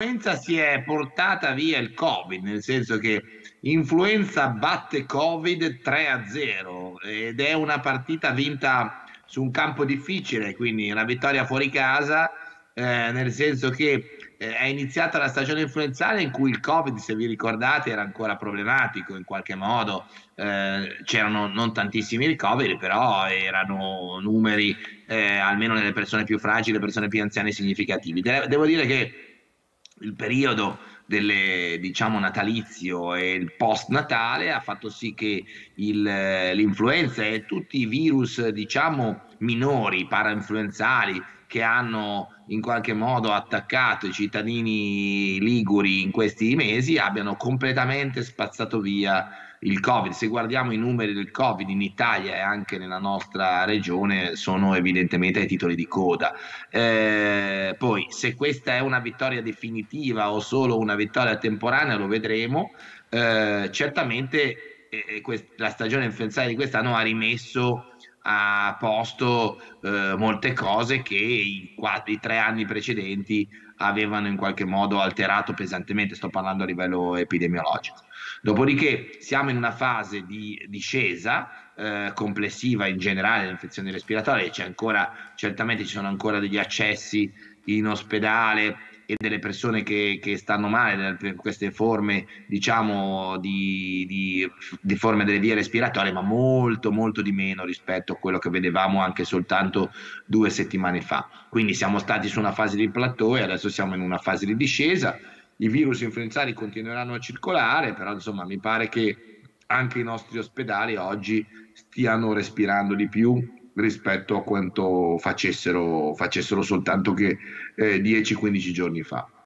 l'influenza si è portata via il Covid, nel senso che influenza batte Covid 3 a 0 ed è una partita vinta su un campo difficile, quindi una vittoria fuori casa, eh, nel senso che eh, è iniziata la stagione influenzale in cui il Covid, se vi ricordate, era ancora problematico in qualche modo, eh, c'erano non tantissimi ricoveri, però erano numeri, eh, almeno nelle persone più fragili, le persone più anziane, significativi. devo dire che il periodo delle, diciamo, natalizio e il post Natale ha fatto sì che il, l'influenza e tutti i virus diciamo minori, parainfluenzali che hanno in qualche modo attaccato i cittadini liguri in questi mesi abbiano completamente spazzato via il Covid. Se guardiamo i numeri del Covid in Italia e anche nella nostra regione sono evidentemente ai titoli di coda. Eh, poi se questa è una vittoria definitiva o solo una vittoria temporanea lo vedremo. Eh, certamente eh, quest- la stagione influenzale di quest'anno ha rimesso a posto eh, molte cose che i, quattro, i tre anni precedenti avevano in qualche modo alterato pesantemente, sto parlando a livello epidemiologico. Dopodiché siamo in una fase di discesa eh, complessiva in generale delle infezioni respiratorie, c'è ancora, certamente ci sono ancora degli accessi in ospedale, e delle persone che, che stanno male per queste forme, diciamo, di, di, di, forme delle vie respiratorie, ma molto, molto di meno rispetto a quello che vedevamo anche soltanto due settimane fa. Quindi siamo stati su una fase di plateau e adesso siamo in una fase di discesa. I virus influenzali continueranno a circolare, però insomma mi pare che anche i nostri ospedali oggi stiano respirando di più rispetto a quanto facessero, facessero soltanto che eh, 10-15 giorni fa.